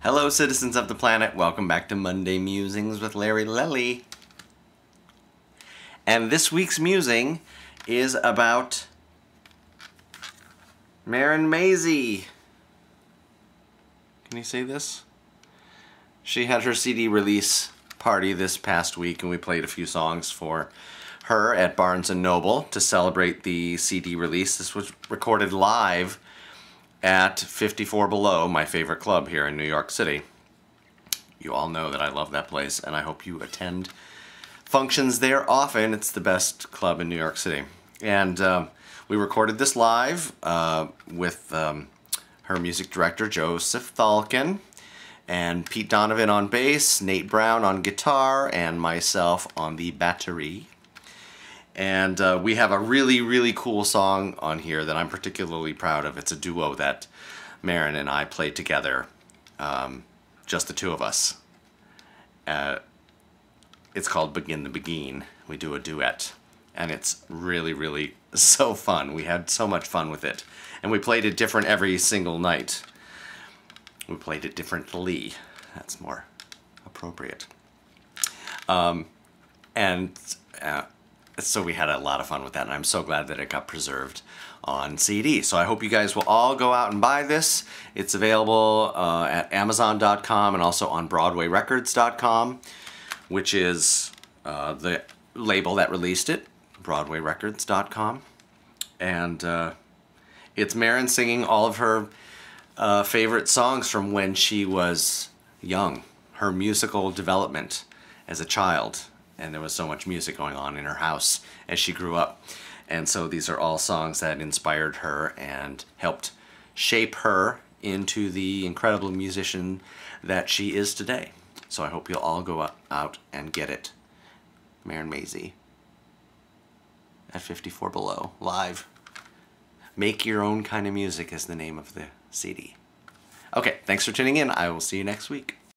Hello, citizens of the planet. Welcome back to Monday Musings with Larry Lelli. And this week's musing is about Marin Mazzie. Can you say this? She had her CD release party this past week and we played a few songs for her at Barnes & Noble to celebrate the CD release. This was recorded live at 54 Below, my favorite club here in New York City. You all know that I love that place, and I hope you attend functions there often. It's the best club in New York City. And um, we recorded this live uh, with um, her music director, Joseph Thalken, and Pete Donovan on bass, Nate Brown on guitar, and myself on the battery. And uh, we have a really, really cool song on here that I'm particularly proud of. It's a duo that Marin and I played together, um, just the two of us. Uh, it's called Begin the Beguine. We do a duet. And it's really, really so fun. We had so much fun with it. And we played it different every single night. We played it differently. That's more appropriate. Um, and uh, so we had a lot of fun with that, and I'm so glad that it got preserved on CD. So I hope you guys will all go out and buy this. It's available uh, at Amazon.com and also on BroadwayRecords.com, which is uh, the label that released it, BroadwayRecords.com. And uh, it's Marin singing all of her uh, favorite songs from when she was young, her musical development as a child and there was so much music going on in her house as she grew up. And so these are all songs that inspired her and helped shape her into the incredible musician that she is today. So I hope you'll all go out and get it. Marin Mazzie at 54 Below, live. Make Your Own Kind of Music is the name of the CD. Okay, thanks for tuning in. I will see you next week.